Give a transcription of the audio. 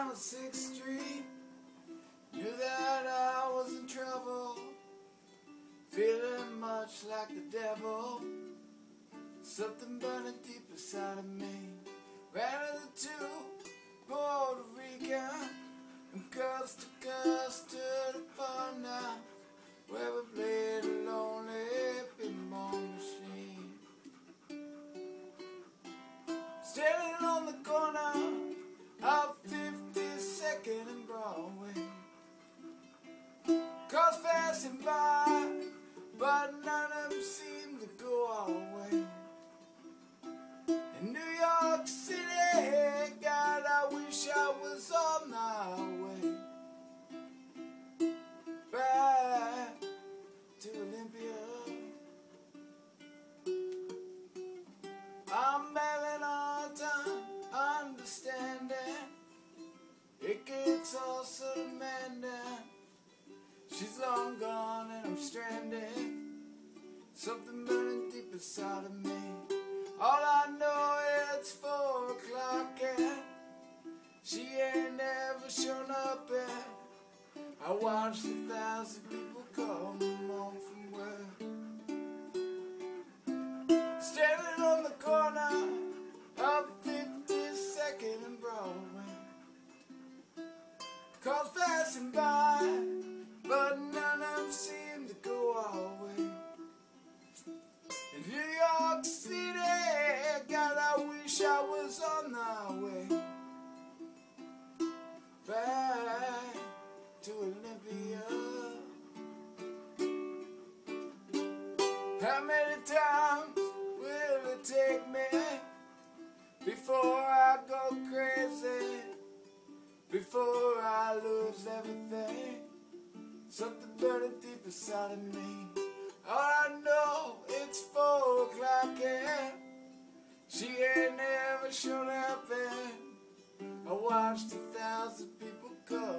down 6th Street. Knew that I was in trouble. Feeling much like the devil. Something burning deep inside of me. Ran into Puerto Rican Coast to coast. Passing by, but none of them seem to go our way. In New York City, God, I wish I was on my way back to Olympia. I'm She's long gone and I'm stranded. Something burning deep inside of me. All I know is four o'clock and she ain't never shown up yet. I watched a thousand people come home from work. Standing on the corner of 52nd and Broadway. Cars passing by, wish I was on my way back to Olympia. How many times will it take me before I go crazy? Before I lose everything? Something burning deep inside of me. Shown up and I watched a thousand people come